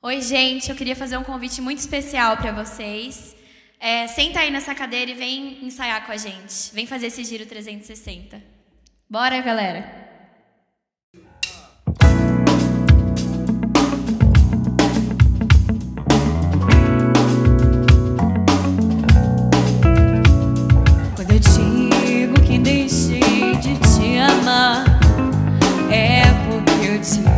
Oi, gente, eu queria fazer um convite muito especial para vocês. É, senta aí nessa cadeira e vem ensaiar com a gente. Vem fazer esse giro 360. Bora, galera! Quando eu digo que deixei de te amar, é porque eu te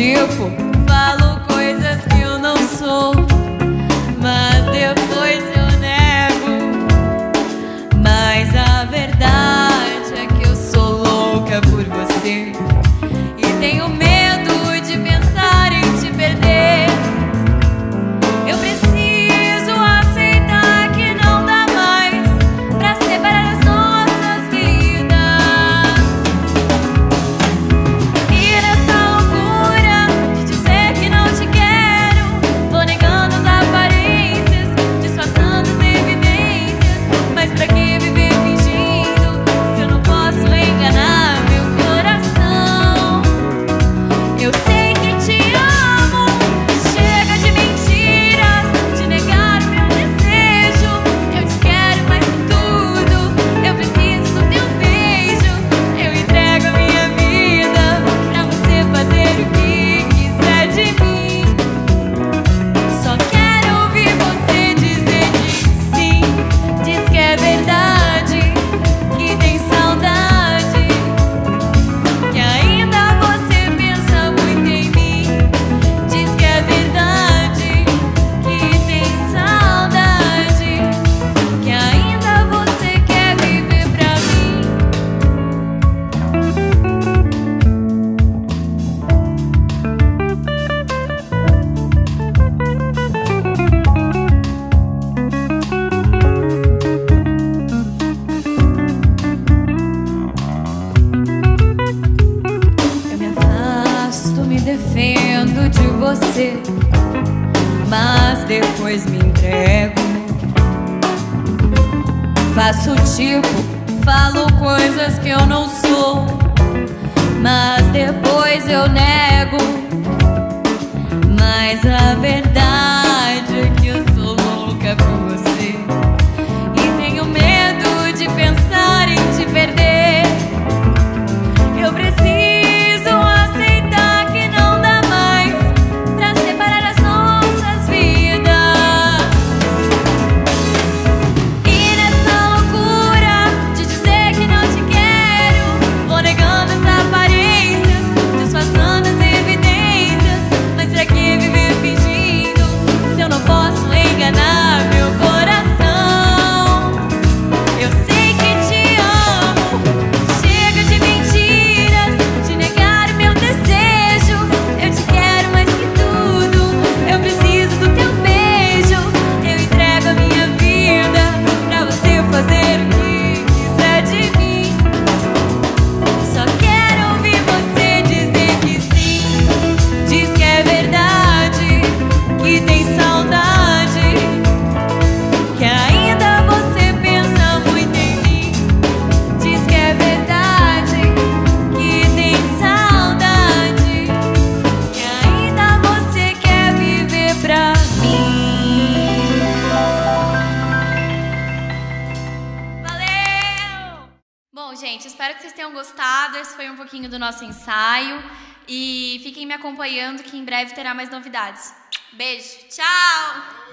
tipo. Falo coisas que eu não sou, mas depois eu nego. Mas a verdade é que eu sou louca por você. defendo de você, mas depois me entrego. Faço tipo, falo coisas que eu não sou, mas depois eu nego. Mas a gente, espero que vocês tenham gostado. Esse foi um pouquinho do nosso ensaio. E fiquem me acompanhando que em breve terá mais novidades. Beijo, tchau!